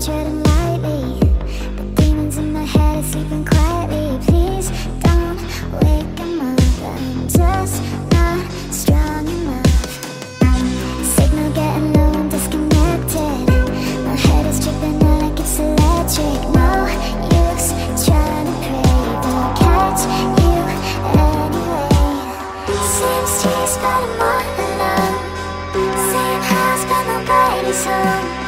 Treading lightly, The demons in my head are sleeping quietly. Please don't wake them up. I'm just not strong enough. Signal getting low, I'm disconnected. My head is tripping out like it's electric. No use trying to pray. They'll catch you anyway. Same streets but I'm all alone Same house but nobody's home